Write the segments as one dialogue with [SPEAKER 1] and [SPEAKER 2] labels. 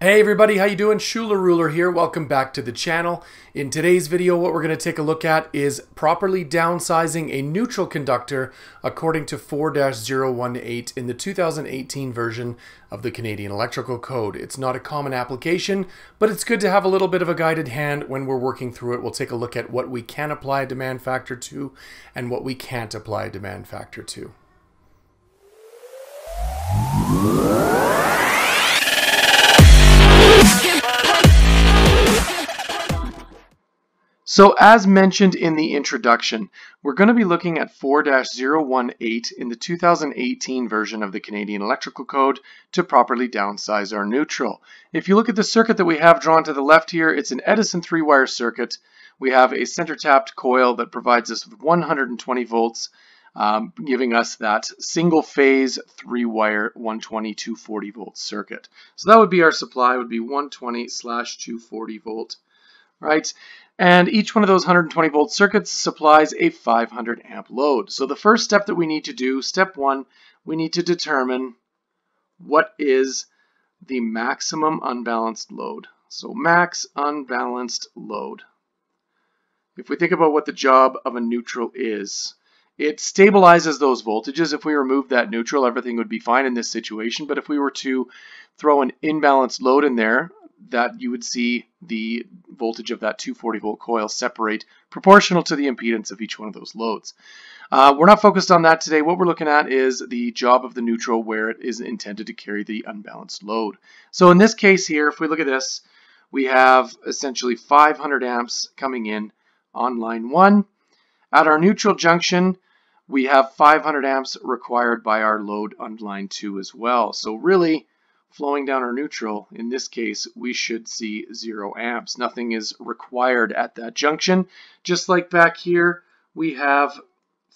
[SPEAKER 1] Hey everybody, how you doing? Schuler Ruler here. Welcome back to the channel. In today's video, what we're going to take a look at is properly downsizing a neutral conductor according to 4-018 in the 2018 version of the Canadian Electrical Code. It's not a common application, but it's good to have a little bit of a guided hand when we're working through it. We'll take a look at what we can apply a demand factor to and what we can't apply a demand factor to. So as mentioned in the introduction, we're going to be looking at 4-018 in the 2018 version of the Canadian Electrical Code to properly downsize our neutral. If you look at the circuit that we have drawn to the left here, it's an Edison three-wire circuit. We have a center tapped coil that provides us with 120 volts, um, giving us that single phase three wire 120 240 volt circuit. So that would be our supply would be 120 slash 240 volt right? And each one of those 120 volt circuits supplies a 500 amp load. So the first step that we need to do, step one, we need to determine what is the maximum unbalanced load. So max unbalanced load. If we think about what the job of a neutral is, it stabilizes those voltages. If we remove that neutral, everything would be fine in this situation. But if we were to throw an imbalanced load in there, that you would see the voltage of that 240 volt coil separate proportional to the impedance of each one of those loads. Uh, we're not focused on that today. What we're looking at is the job of the neutral where it is intended to carry the unbalanced load. So in this case here, if we look at this, we have essentially 500 amps coming in on line 1. At our neutral junction, we have 500 amps required by our load on line 2 as well. So really, flowing down our neutral, in this case, we should see zero amps. Nothing is required at that junction. Just like back here, we have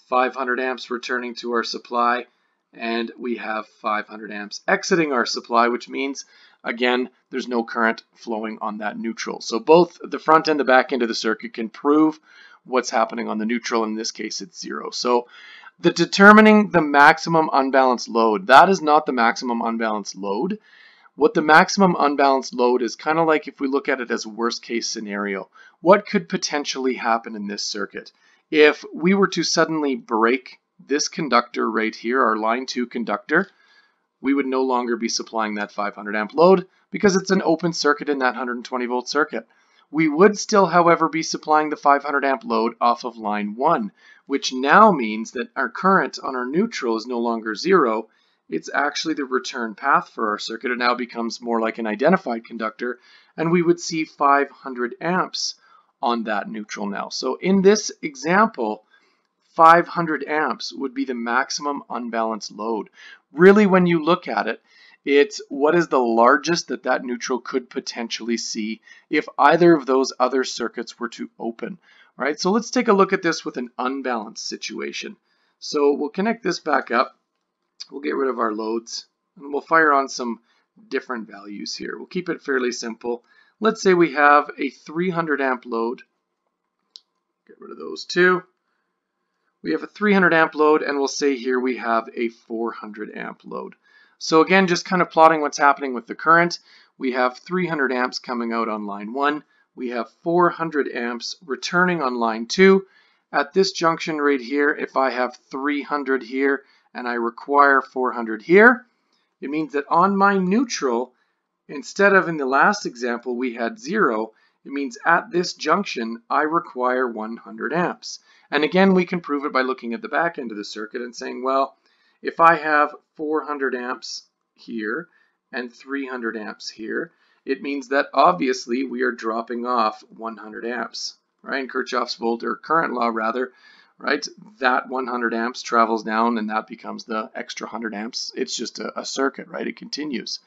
[SPEAKER 1] 500 amps returning to our supply, and we have 500 amps exiting our supply, which means, again, there's no current flowing on that neutral. So both the front and the back end of the circuit can prove what's happening on the neutral. In this case, it's zero. So the determining the maximum unbalanced load, that is not the maximum unbalanced load. What the maximum unbalanced load is kind of like if we look at it as a worst case scenario. What could potentially happen in this circuit? If we were to suddenly break this conductor right here, our line 2 conductor, we would no longer be supplying that 500 amp load because it's an open circuit in that 120 volt circuit. We would still, however, be supplying the 500 amp load off of line 1, which now means that our current on our neutral is no longer zero. It's actually the return path for our circuit. It now becomes more like an identified conductor, and we would see 500 amps on that neutral now. So in this example, 500 amps would be the maximum unbalanced load. Really, when you look at it, it's what is the largest that that neutral could potentially see if either of those other circuits were to open. right? so let's take a look at this with an unbalanced situation. So we'll connect this back up. We'll get rid of our loads and we'll fire on some different values here. We'll keep it fairly simple. Let's say we have a 300 amp load. Get rid of those two. We have a 300 amp load and we'll say here we have a 400 amp load. So again, just kind of plotting what's happening with the current. We have 300 amps coming out on line 1. We have 400 amps returning on line 2. At this junction right here, if I have 300 here and I require 400 here, it means that on my neutral, instead of in the last example we had 0, it means at this junction I require 100 amps. And again, we can prove it by looking at the back end of the circuit and saying, well, if I have 400 amps here and 300 amps here, it means that obviously we are dropping off 100 amps, right? In Kirchhoff's volt or current law rather, right? That 100 amps travels down and that becomes the extra 100 amps. It's just a, a circuit, right? It continues.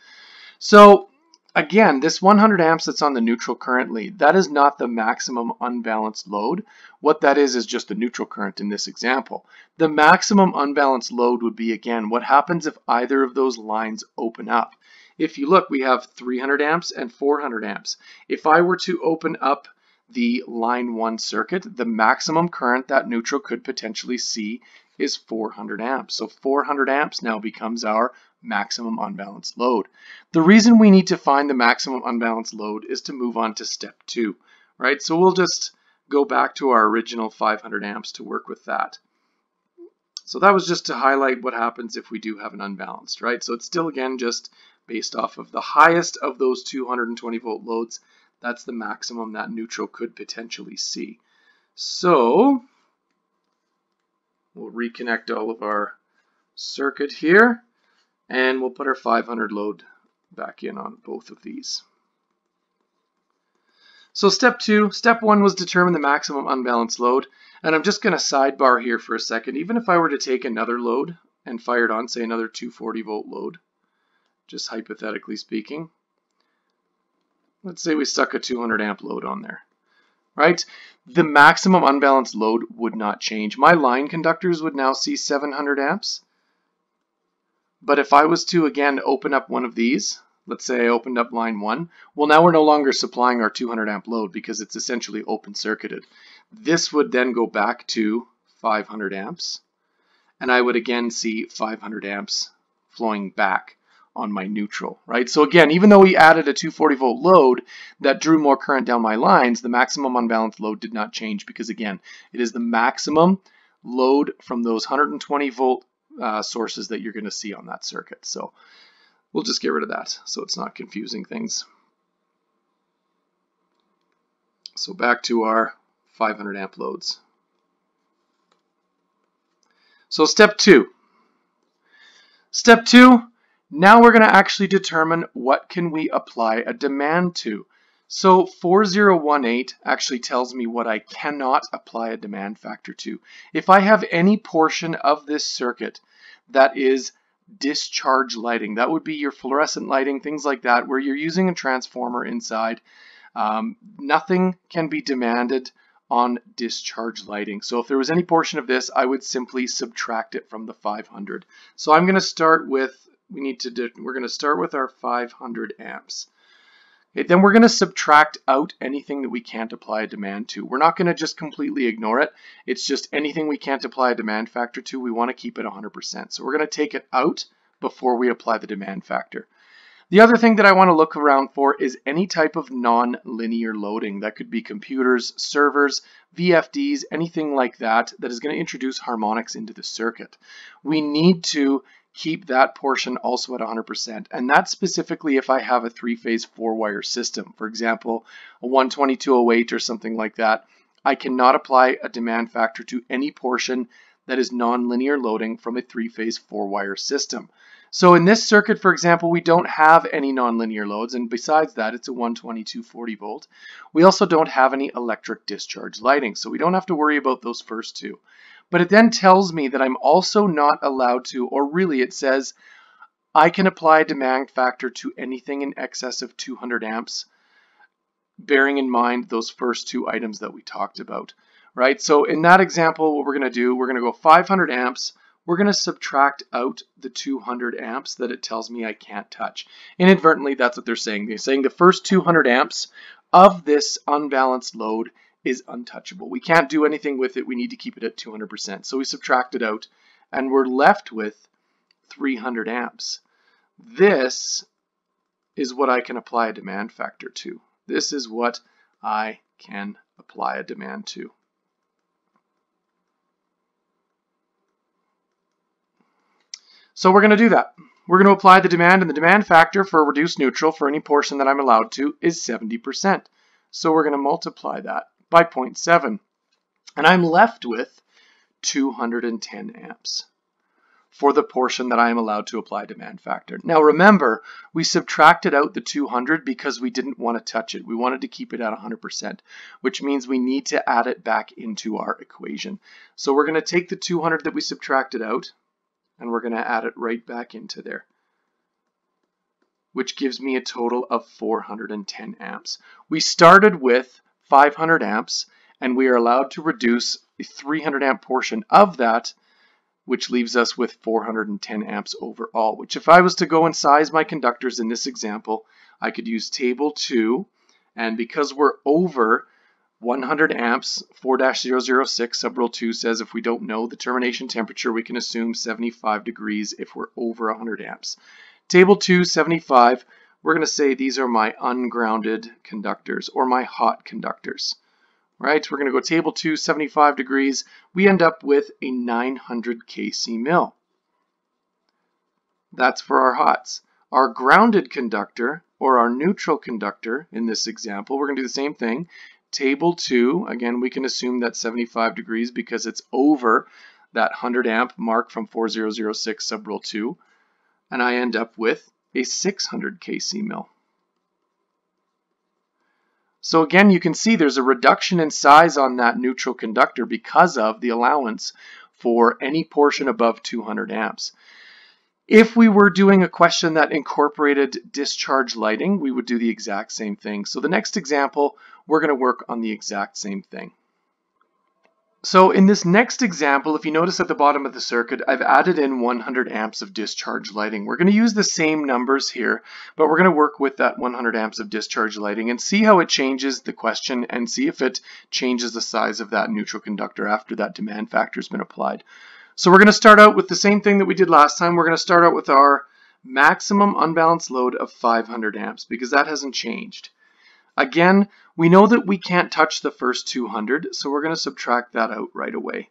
[SPEAKER 1] So Again, this 100 amps that's on the neutral currently, that is not the maximum unbalanced load. What that is is just the neutral current in this example. The maximum unbalanced load would be, again, what happens if either of those lines open up. If you look, we have 300 amps and 400 amps. If I were to open up the line 1 circuit, the maximum current that neutral could potentially see is 400 amps. So 400 amps now becomes our maximum unbalanced load. The reason we need to find the maximum unbalanced load is to move on to step two, right? So we'll just go back to our original 500 amps to work with that. So that was just to highlight what happens if we do have an unbalanced, right? So it's still, again, just based off of the highest of those 220 volt loads. That's the maximum that neutral could potentially see. So we'll reconnect all of our circuit here and we'll put our 500 load back in on both of these. So step two, step one was determine the maximum unbalanced load. And I'm just going to sidebar here for a second. Even if I were to take another load and fire it on, say another 240 volt load, just hypothetically speaking, let's say we stuck a 200 amp load on there, right? The maximum unbalanced load would not change. My line conductors would now see 700 amps. But if I was to, again, open up one of these, let's say I opened up line 1, well now we're no longer supplying our 200 amp load because it's essentially open circuited. This would then go back to 500 amps and I would again see 500 amps flowing back on my neutral, right? So again, even though we added a 240 volt load that drew more current down my lines, the maximum unbalanced load did not change because again, it is the maximum load from those 120 volt uh, sources that you're going to see on that circuit. So We'll just get rid of that so it's not confusing things. So back to our 500 amp loads. So step two. Step two, now we're going to actually determine what can we apply a demand to. So 4018 actually tells me what I cannot apply a demand factor to. If I have any portion of this circuit that is discharge lighting. That would be your fluorescent lighting, things like that, where you're using a transformer inside. Um, nothing can be demanded on discharge lighting. So if there was any portion of this, I would simply subtract it from the 500. So I'm going to start with, we need to, do, we're going to start with our 500 amps. Then we're going to subtract out anything that we can't apply a demand to. We're not going to just completely ignore it. It's just anything we can't apply a demand factor to, we want to keep it 100%. So we're going to take it out before we apply the demand factor. The other thing that I want to look around for is any type of non-linear loading. That could be computers, servers, VFDs, anything like that that is going to introduce harmonics into the circuit. We need to keep that portion also at 100%. And that's specifically if I have a three-phase four-wire system. For example, a 12208 or something like that. I cannot apply a demand factor to any portion that is nonlinear loading from a three-phase four-wire system. So in this circuit, for example, we don't have any nonlinear loads, and besides that, it's a 12240 volt. We also don't have any electric discharge lighting, so we don't have to worry about those first two. But it then tells me that I'm also not allowed to, or really it says, I can apply a demand factor to anything in excess of 200 amps, bearing in mind those first two items that we talked about, right? So in that example, what we're going to do, we're going to go 500 amps, we're going to subtract out the 200 amps that it tells me I can't touch. Inadvertently, that's what they're saying. They're saying the first 200 amps of this unbalanced load is untouchable. We can't do anything with it. We need to keep it at 200%. So we subtract it out and we're left with 300 amps. This is what I can apply a demand factor to. This is what I can apply a demand to. So we're going to do that. We're going to apply the demand, and the demand factor for reduced neutral for any portion that I'm allowed to is 70%. So we're going to multiply that by 0.7. And I'm left with 210 amps for the portion that I am allowed to apply demand factor. Now remember, we subtracted out the 200 because we didn't want to touch it. We wanted to keep it at 100%, which means we need to add it back into our equation. So we're going to take the 200 that we subtracted out, and we're going to add it right back into there which gives me a total of 410 amps. We started with 500 amps, and we are allowed to reduce the 300 amp portion of that, which leaves us with 410 amps overall, which if I was to go and size my conductors in this example, I could use table 2, and because we're over 100 amps, 4-006 subrule 2 says if we don't know the termination temperature, we can assume 75 degrees if we're over 100 amps. Table 2, 75, we're going to say these are my ungrounded conductors or my hot conductors. Right, we're going to go table 2, 75 degrees. We end up with a 900 kc mil. That's for our hots. Our grounded conductor or our neutral conductor in this example, we're going to do the same thing. Table 2, again, we can assume that 75 degrees because it's over that 100 amp mark from 4006 subrule 2. And I end up with a 600 kc mil. So again, you can see there's a reduction in size on that neutral conductor because of the allowance for any portion above 200 amps. If we were doing a question that incorporated discharge lighting, we would do the exact same thing. So the next example, we're going to work on the exact same thing. So in this next example, if you notice at the bottom of the circuit, I've added in 100 amps of discharge lighting. We're going to use the same numbers here, but we're going to work with that 100 amps of discharge lighting and see how it changes the question and see if it changes the size of that neutral conductor after that demand factor has been applied. So we're going to start out with the same thing that we did last time. We're going to start out with our maximum unbalanced load of 500 amps because that hasn't changed. Again, we know that we can't touch the first 200, so we're going to subtract that out right away.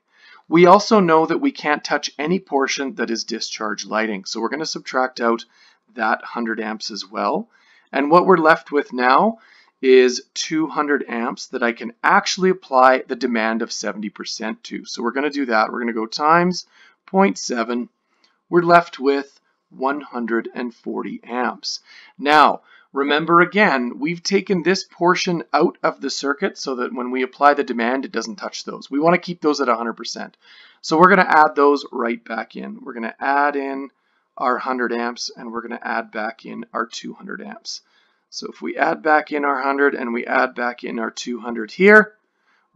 [SPEAKER 1] We also know that we can't touch any portion that is discharge lighting, so we're going to subtract out that 100 amps as well. And what we're left with now is 200 amps that I can actually apply the demand of 70% to. So we're going to do that. We're going to go times 0.7. We're left with 140 amps. Now, remember again, we've taken this portion out of the circuit so that when we apply the demand, it doesn't touch those. We want to keep those at 100%. So we're going to add those right back in. We're going to add in our 100 amps and we're going to add back in our 200 amps. So if we add back in our 100 and we add back in our 200 here,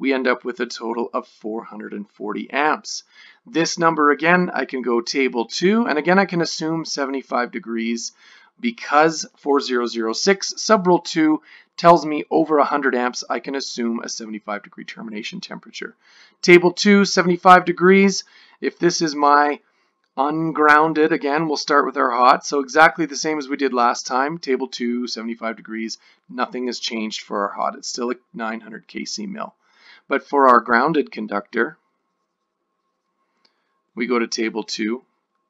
[SPEAKER 1] we end up with a total of 440 amps. This number again, I can go table 2, and again I can assume 75 degrees because 4006 subrule 2 tells me over 100 amps, I can assume a 75 degree termination temperature. Table 2, 75 degrees. If this is my ungrounded again we'll start with our hot. So exactly the same as we did last time. Table 2 75 degrees. Nothing has changed for our hot. It's still a 900 kc mil but for our grounded conductor we go to table 2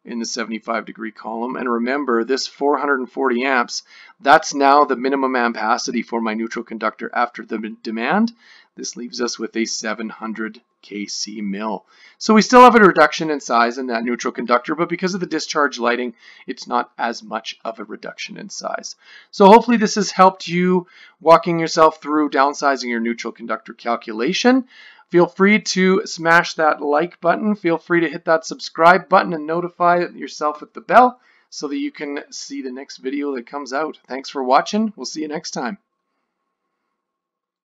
[SPEAKER 1] in the 75 degree column and remember this 440 amps that's now the minimum ampacity for my neutral conductor after the demand this leaves us with a 700 kc mil. So we still have a reduction in size in that neutral conductor, but because of the discharge lighting, it's not as much of a reduction in size. So hopefully this has helped you walking yourself through downsizing your neutral conductor calculation. Feel free to smash that like button. Feel free to hit that subscribe button and notify yourself with the bell so that you can see the next video that comes out. Thanks for watching. We'll see you next time.